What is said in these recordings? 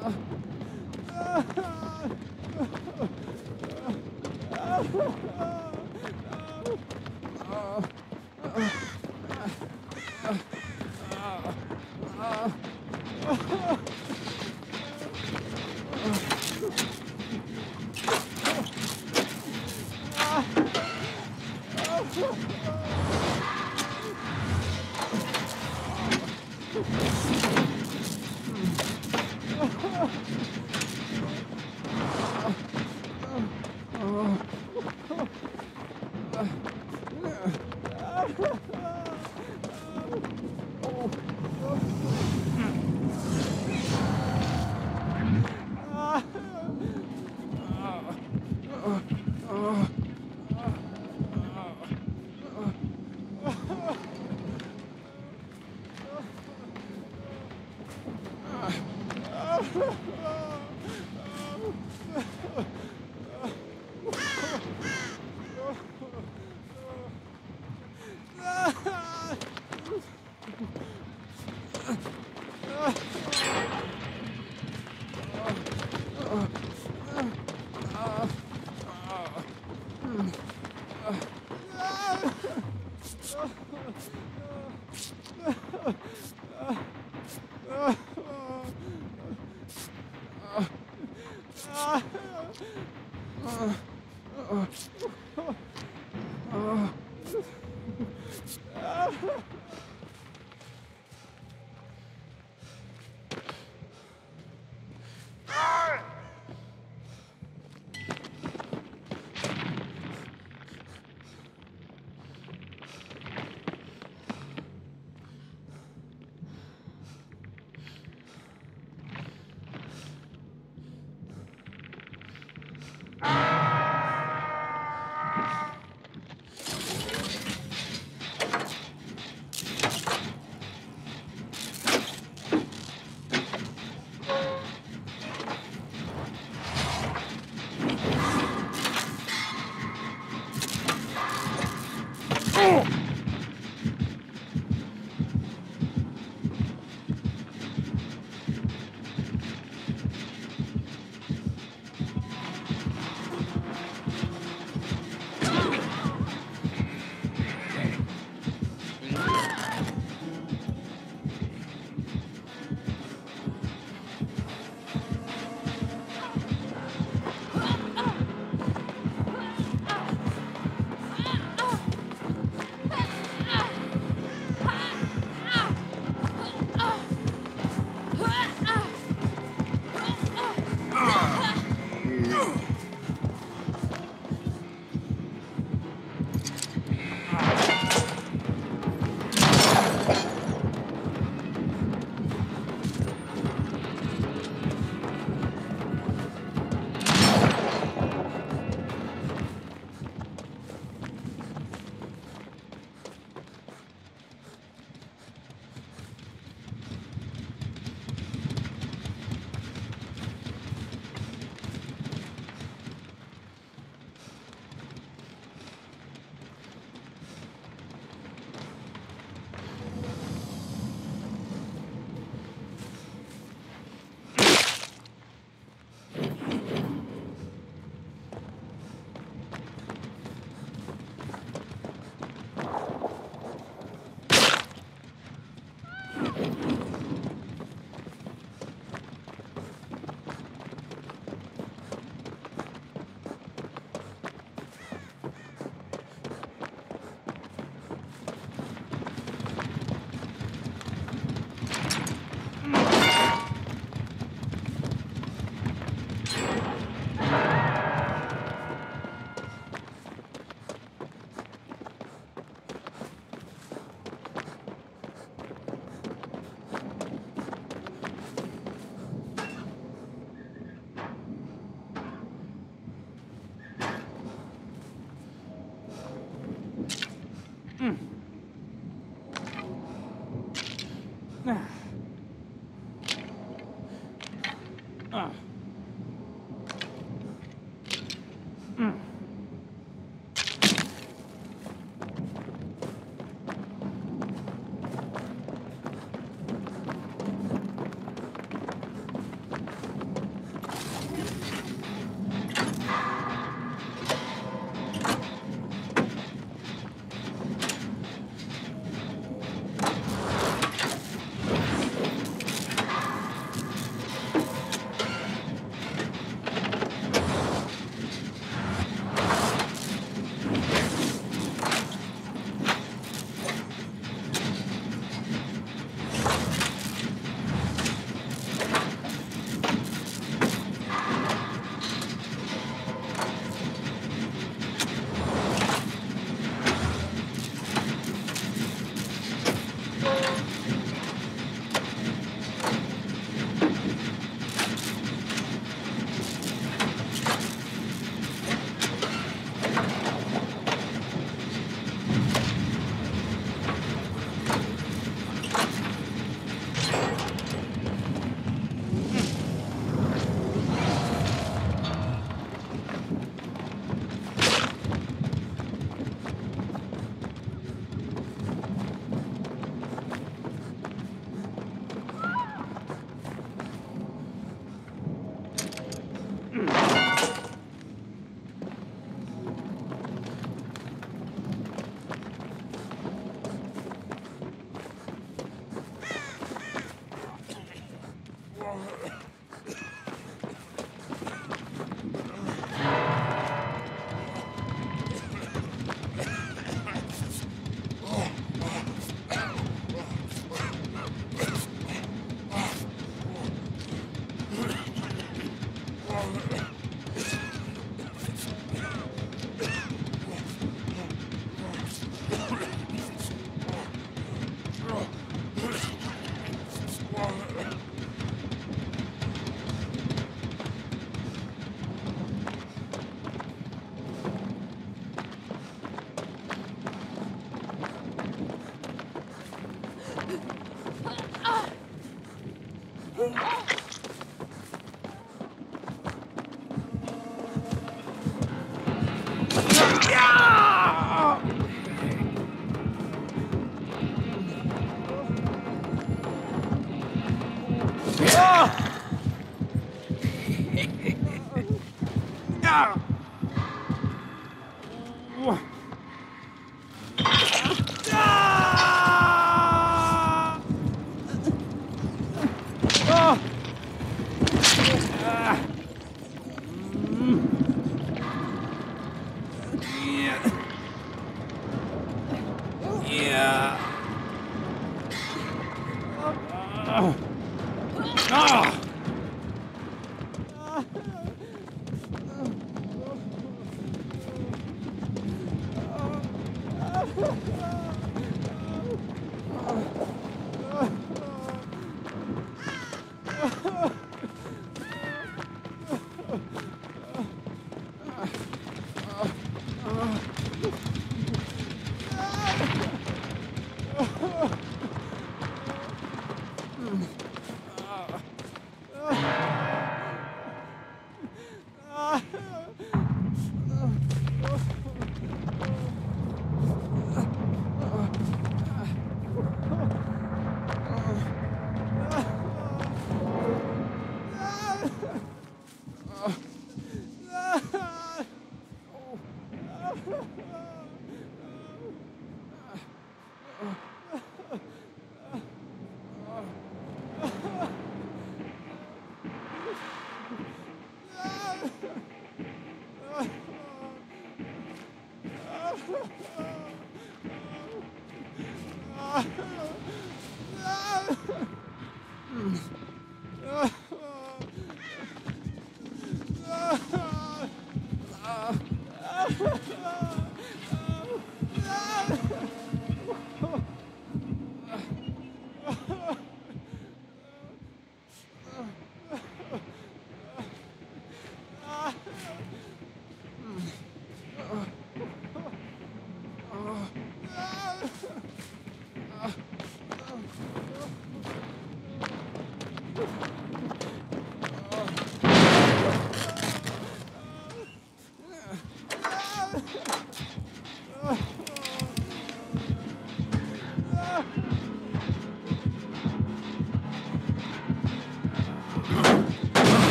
Oh.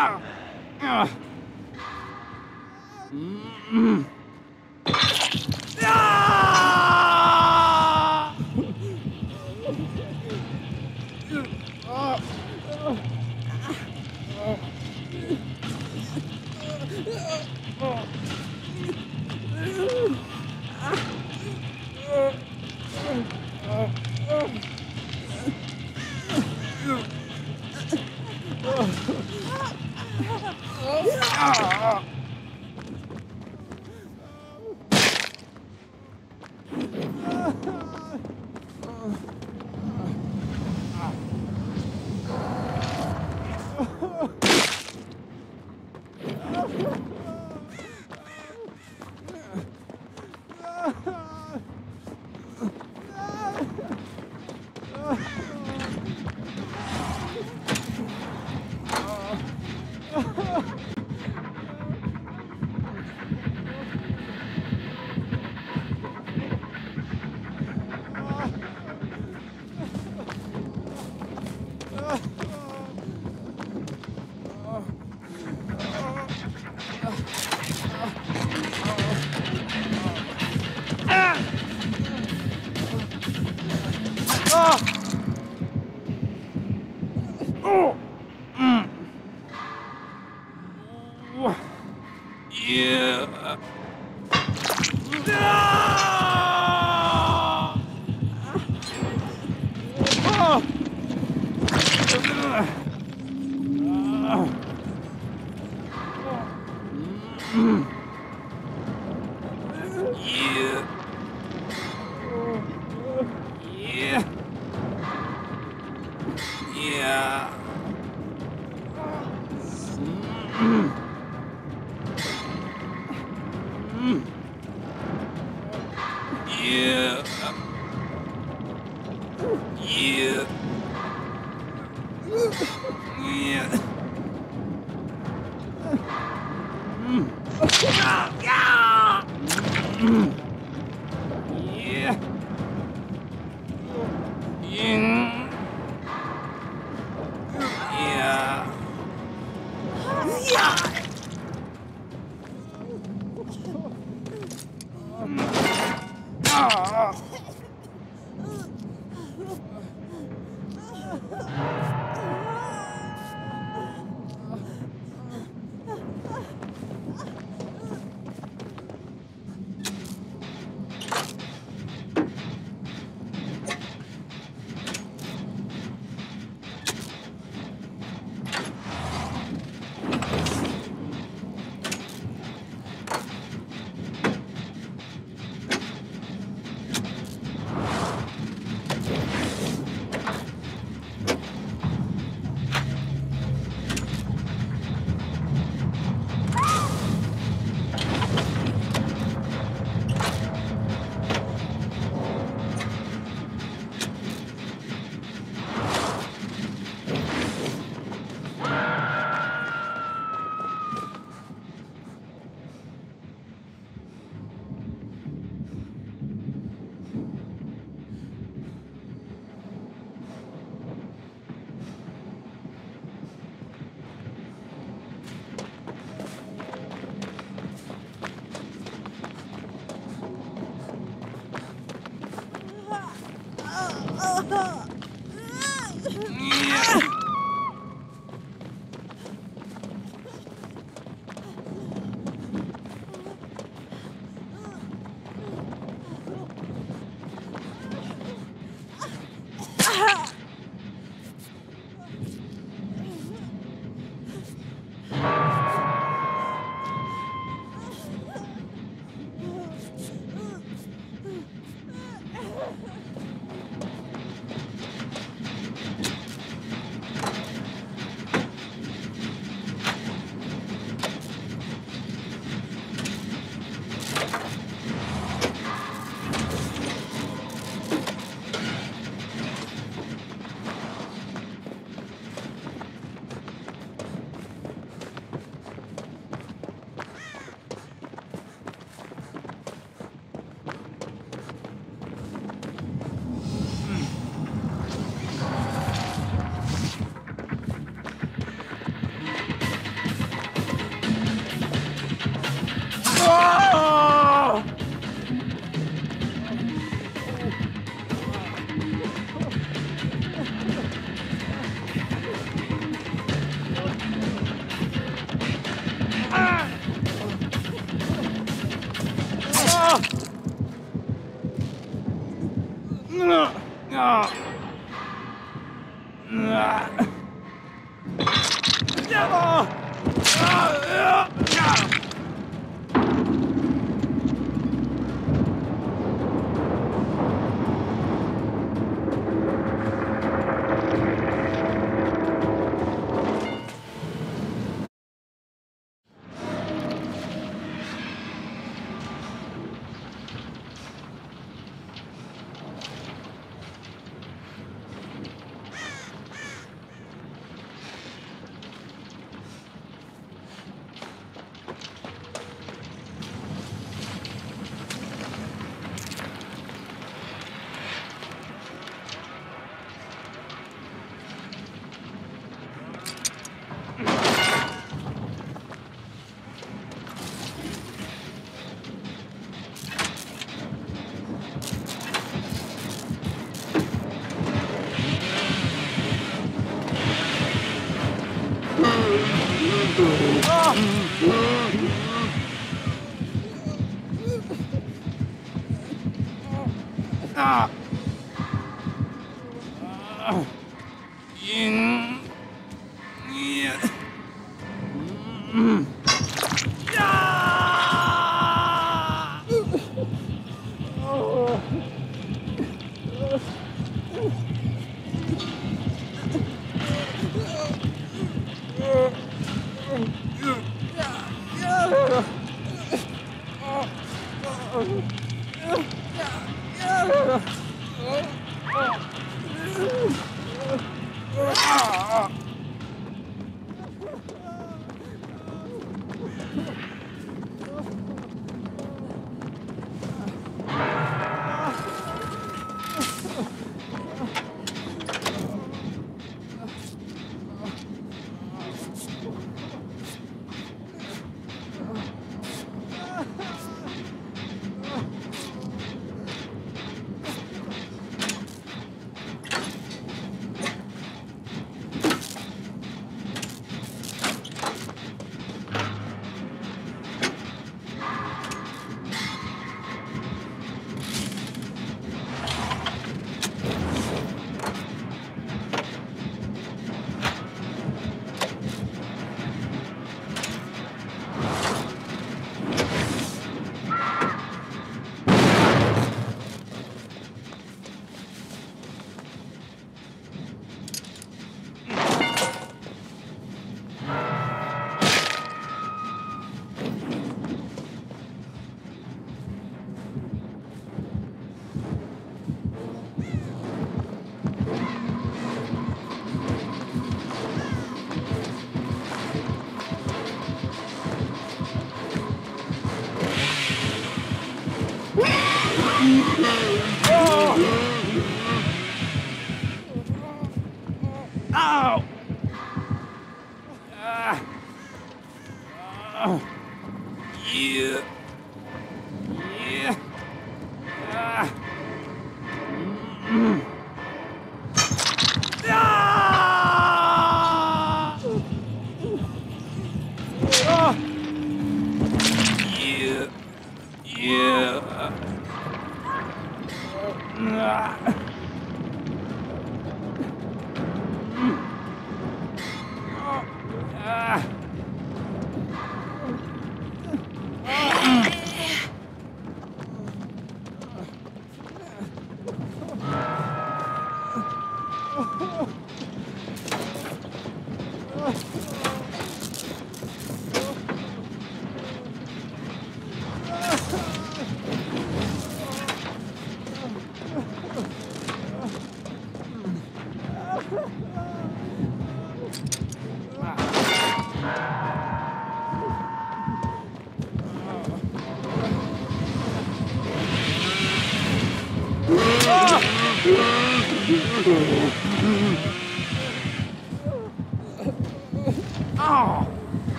Ah! Ah! Mm -hmm. Yeah. Yeah. Yeah.